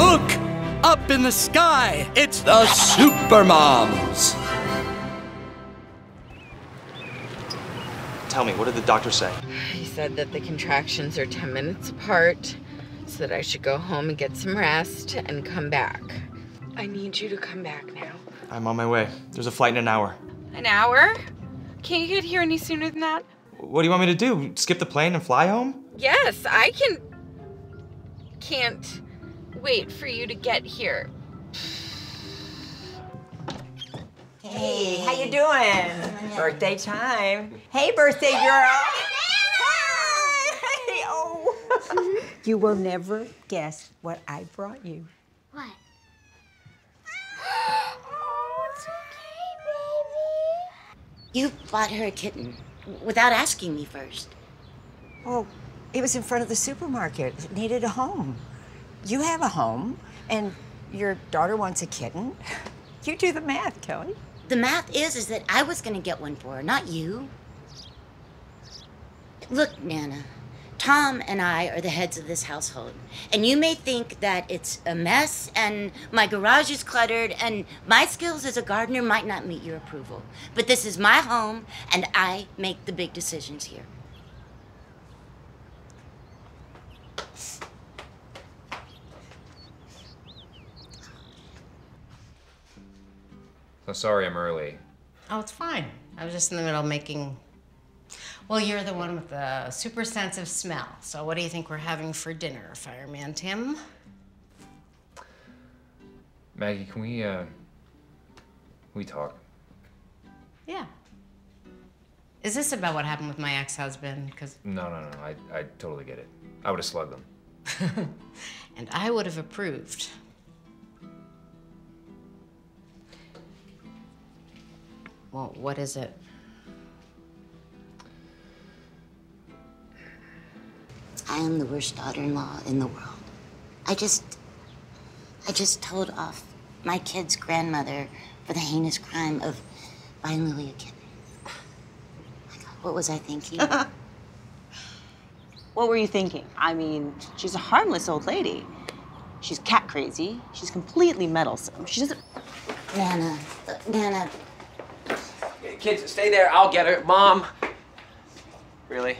Look! Up in the sky, it's the Supermoms! Tell me, what did the doctor say? He said that the contractions are 10 minutes apart, so that I should go home and get some rest and come back. I need you to come back now. I'm on my way. There's a flight in an hour. An hour? Can't you get here any sooner than that? What do you want me to do? Skip the plane and fly home? Yes, I can. Can't wait for you to get here. Hey, how you doing? Birthday time. Hey, birthday girl. Hey, oh. you will never guess what I brought you. What? oh, it's okay, baby. You bought her a kitten without asking me first. Well, it was in front of the supermarket. It needed a home. You have a home, and your daughter wants a kitten. You do the math, Kelly. The math is is that I was going to get one for her, not you. Look, Nana. Tom and I are the heads of this household. And you may think that it's a mess and my garage is cluttered and my skills as a gardener might not meet your approval. But this is my home and I make the big decisions here. So sorry I'm early. Oh, it's fine. I was just in the middle of making. Well, you're the one with the super sense of smell. So, what do you think we're having for dinner, Fireman Tim? Maggie, can we, uh, we talk? Yeah. Is this about what happened with my ex husband? Because. No, no, no, I, I totally get it. I would have slugged them. and I would have approved. Well, what is it? I am the worst daughter-in-law in the world. I just, I just told off my kid's grandmother for the heinous crime of buying Lily a kitten. My God, what was I thinking? What were you thinking? I mean, she's a harmless old lady. She's cat crazy. She's completely meddlesome. She doesn't. Nana, uh, Nana, Kids, stay there. I'll get her. Mom. Really?